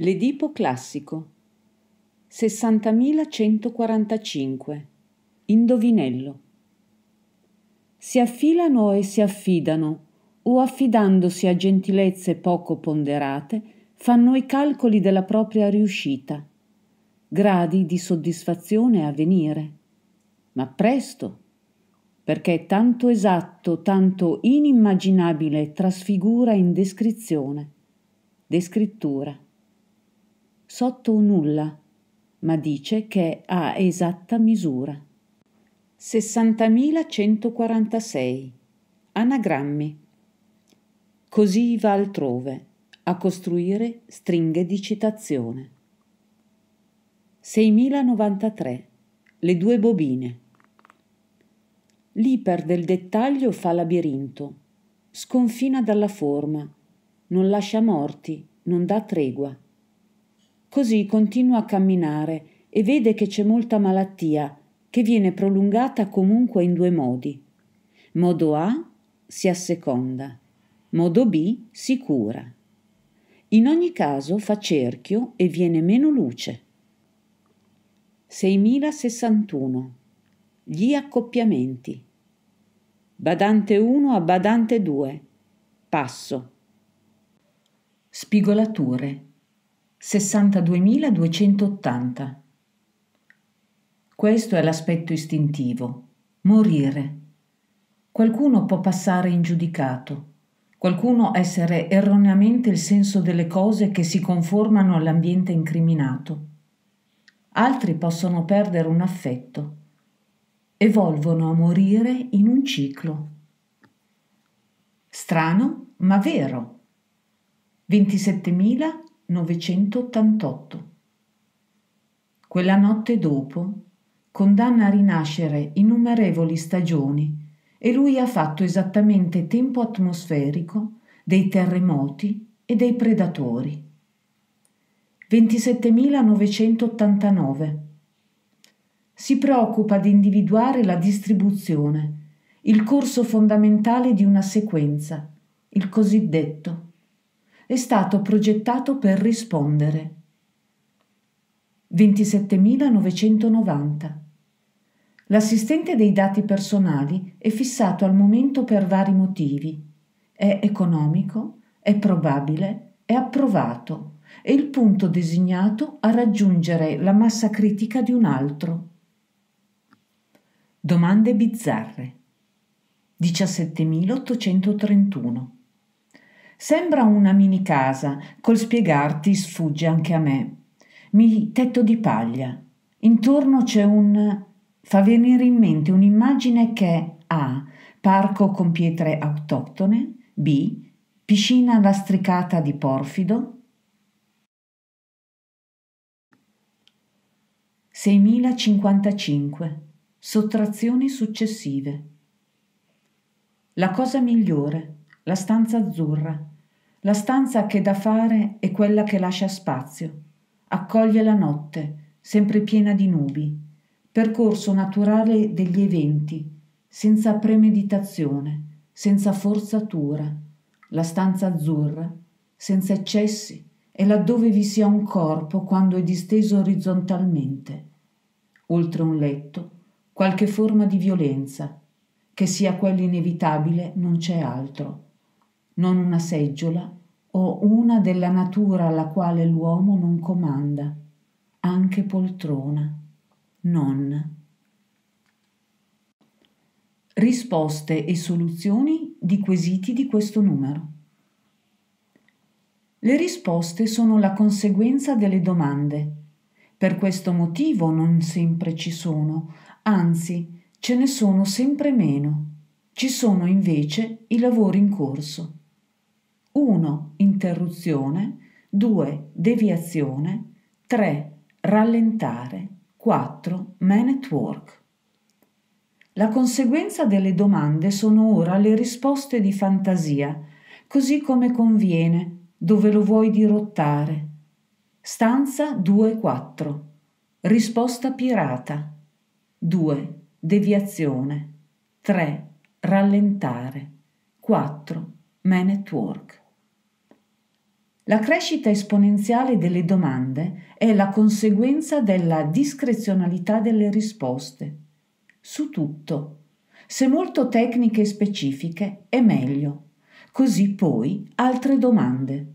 L'Edipo classico. 60.145 Indovinello. Si affilano e si affidano, o affidandosi a gentilezze poco ponderate, fanno i calcoli della propria riuscita, gradi di soddisfazione a venire. Ma presto, perché tanto esatto, tanto inimmaginabile trasfigura in descrizione, descrittura sotto un nulla, ma dice che ha esatta misura. 60.146 Anagrammi. Così va altrove a costruire stringhe di citazione. 6.093 Le due bobine. L'iper del dettaglio fa labirinto, sconfina dalla forma, non lascia morti, non dà tregua. Così continua a camminare e vede che c'è molta malattia che viene prolungata comunque in due modi. Modo A si asseconda, modo B si cura. In ogni caso fa cerchio e viene meno luce. 6061. Gli accoppiamenti. Badante 1 a badante 2. Passo. Spigolature 62.280. Questo è l'aspetto istintivo, morire. Qualcuno può passare ingiudicato, qualcuno essere erroneamente il senso delle cose che si conformano all'ambiente incriminato. Altri possono perdere un affetto, evolvono a morire in un ciclo. Strano, ma vero. 27.000 988. Quella notte dopo condanna a rinascere innumerevoli stagioni e lui ha fatto esattamente tempo atmosferico dei terremoti e dei predatori. 27.989. Si preoccupa di individuare la distribuzione, il corso fondamentale di una sequenza, il cosiddetto è stato progettato per rispondere. 27.990. L'assistente dei dati personali è fissato al momento per vari motivi. È economico, è probabile, è approvato, è il punto designato a raggiungere la massa critica di un altro. Domande bizzarre. 17.831. Sembra una mini casa, col spiegarti sfugge anche a me. Mi tetto di paglia. Intorno c'è un... fa venire in mente un'immagine che A. Parco con pietre autoctone, B. Piscina lastricata di porfido, 6055 Sottrazioni successive. La cosa migliore la stanza azzurra, la stanza che da fare è quella che lascia spazio, accoglie la notte, sempre piena di nubi, percorso naturale degli eventi, senza premeditazione, senza forzatura, la stanza azzurra, senza eccessi, è laddove vi sia un corpo quando è disteso orizzontalmente. Oltre un letto, qualche forma di violenza, che sia quella inevitabile non c'è altro non una seggiola o una della natura alla quale l'uomo non comanda, anche poltrona, non. Risposte e soluzioni di quesiti di questo numero. Le risposte sono la conseguenza delle domande. Per questo motivo non sempre ci sono, anzi ce ne sono sempre meno. Ci sono invece i lavori in corso. 1. Interruzione, 2. Deviazione, 3. Rallentare, 4. Man at work. La conseguenza delle domande sono ora le risposte di fantasia, così come conviene, dove lo vuoi dirottare. Stanza 2-4. Risposta pirata. 2. Deviazione. 3. Rallentare. 4. Man at work. La crescita esponenziale delle domande è la conseguenza della discrezionalità delle risposte. Su tutto. Se molto tecniche e specifiche è meglio. Così poi altre domande.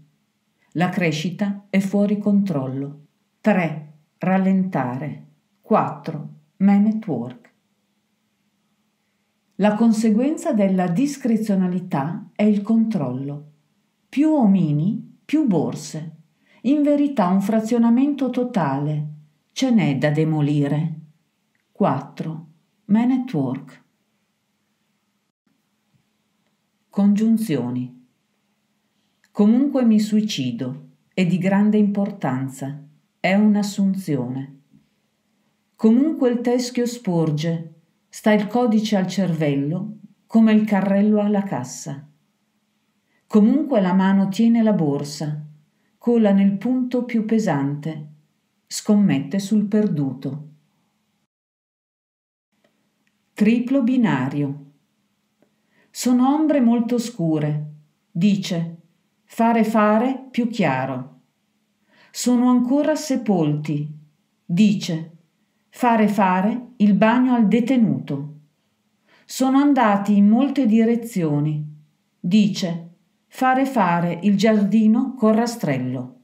La crescita è fuori controllo. 3. Rallentare. 4. Man at work. La conseguenza della discrezionalità è il controllo. Più omini più borse. In verità un frazionamento totale. Ce n'è da demolire. 4. Man at work. Congiunzioni. Comunque mi suicido. È di grande importanza. È un'assunzione. Comunque il teschio sporge, sta il codice al cervello come il carrello alla cassa. Comunque la mano tiene la borsa, cola nel punto più pesante, scommette sul perduto. Triplo binario. Sono ombre molto scure, dice, fare fare più chiaro. Sono ancora sepolti, dice, fare fare il bagno al detenuto. Sono andati in molte direzioni, dice, fare fare il giardino col rastrello.